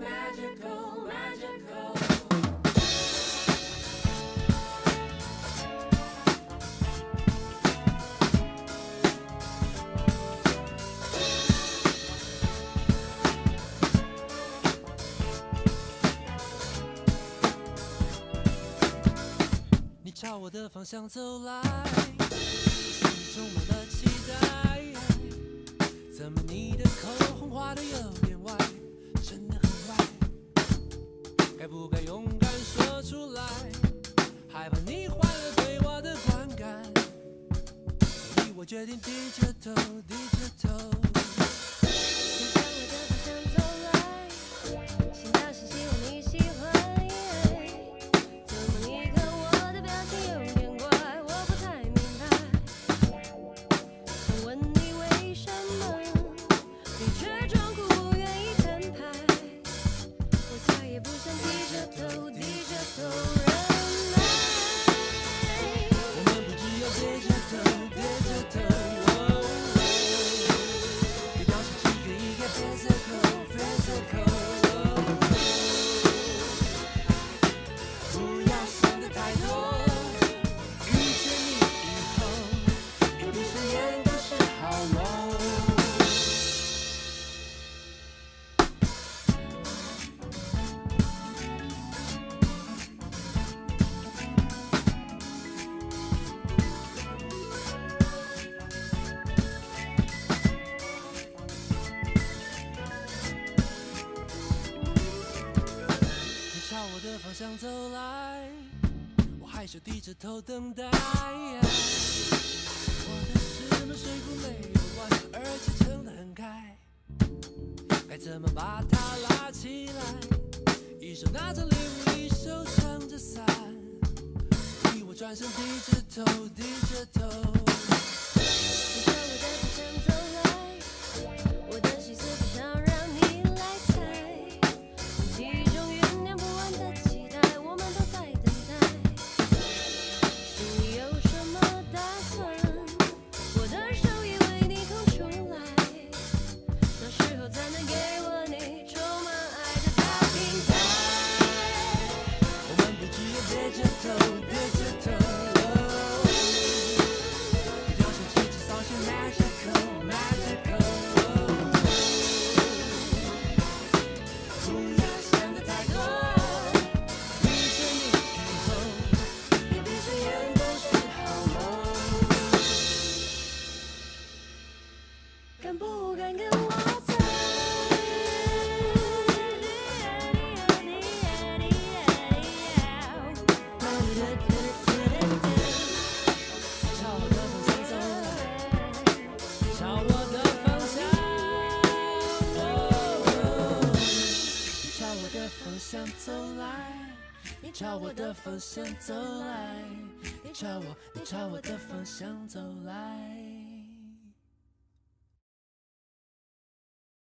magical magical 你朝我的方向走来决定低着头向走来，我害羞低着头等待。我的智门水库没有关，而且撑得很开。该怎么把它拉起来？一手拿着礼物，一手撑着伞。你我转身，低着头，低着头。敢不敢跟我走你朝我的方向走来朝我的方向朝我的方向走来你朝我的方向走来你朝我你朝我的方向走来。